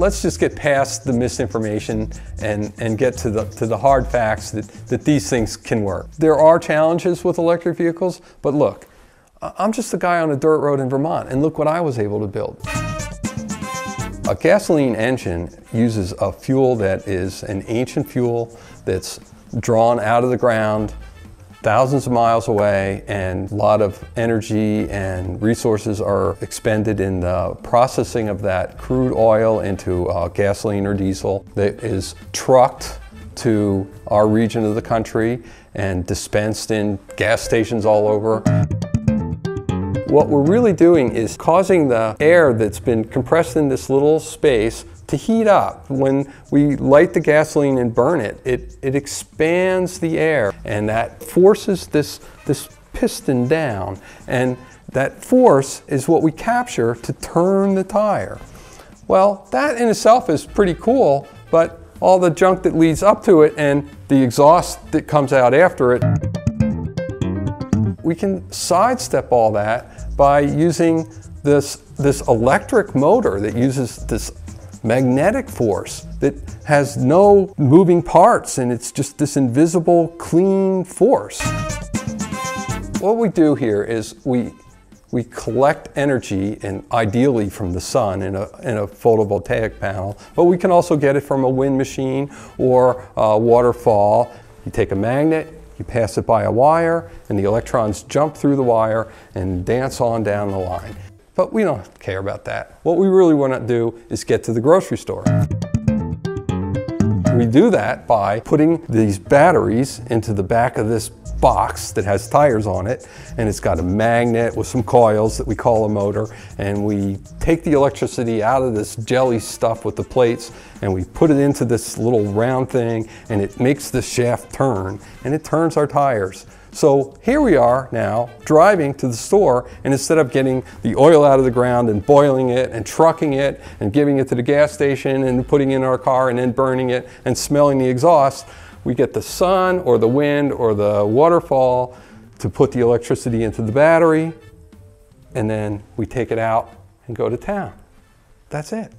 let's just get past the misinformation and, and get to the, to the hard facts that, that these things can work. There are challenges with electric vehicles, but look, I'm just a guy on a dirt road in Vermont, and look what I was able to build. A gasoline engine uses a fuel that is an ancient fuel that's drawn out of the ground thousands of miles away and a lot of energy and resources are expended in the processing of that crude oil into uh, gasoline or diesel that is trucked to our region of the country and dispensed in gas stations all over. What we're really doing is causing the air that's been compressed in this little space to heat up. When we light the gasoline and burn it, it, it expands the air and that forces this, this piston down. And that force is what we capture to turn the tire. Well, that in itself is pretty cool, but all the junk that leads up to it and the exhaust that comes out after it, we can sidestep all that by using this, this electric motor that uses this magnetic force that has no moving parts and it's just this invisible clean force. What we do here is we we collect energy and ideally from the sun in a, in a photovoltaic panel, but we can also get it from a wind machine or a waterfall. You take a magnet, you pass it by a wire, and the electrons jump through the wire and dance on down the line. But we don't care about that. What we really want to do is get to the grocery store. We do that by putting these batteries into the back of this box that has tires on it and it's got a magnet with some coils that we call a motor and we take the electricity out of this jelly stuff with the plates and we put it into this little round thing and it makes the shaft turn and it turns our tires. So here we are now driving to the store and instead of getting the oil out of the ground and boiling it and trucking it and giving it to the gas station and putting it in our car and then burning it and smelling the exhaust, we get the sun or the wind or the waterfall to put the electricity into the battery and then we take it out and go to town. That's it.